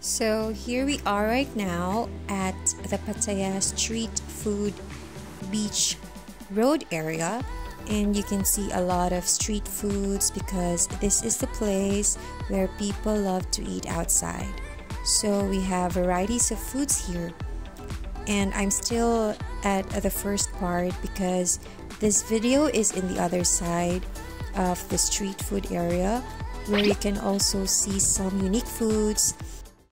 So here we are right now at the Pattaya Street Food Beach Road area and you can see a lot of street foods because this is the place where people love to eat outside. So we have varieties of foods here. And I'm still at the first part because this video is in the other side of the street food area where you can also see some unique foods